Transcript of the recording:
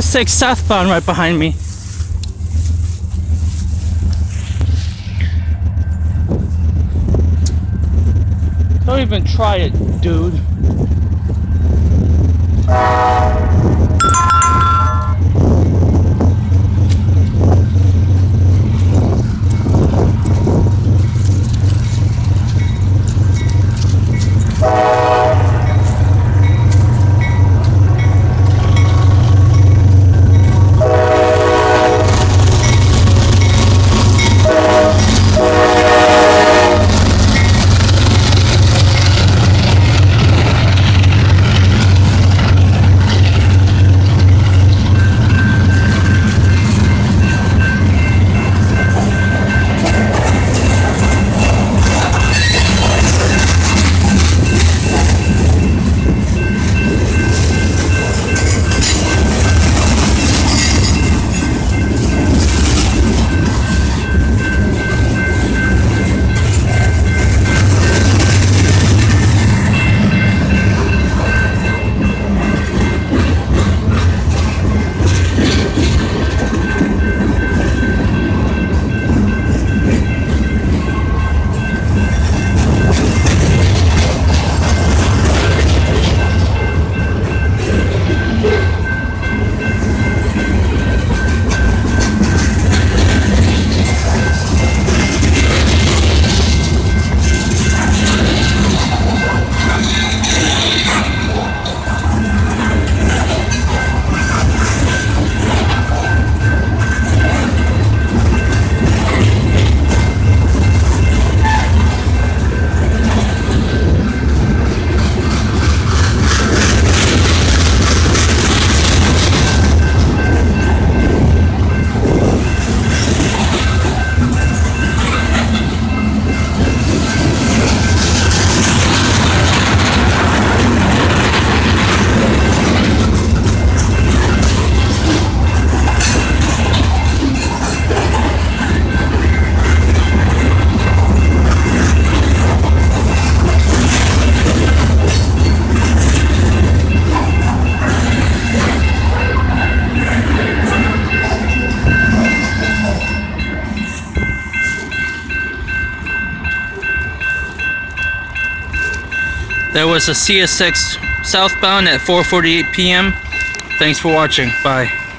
CSX southbound right behind me. Don't even try it, dude. There was a CSX southbound at 4:48 p.m. Thanks for watching. Bye.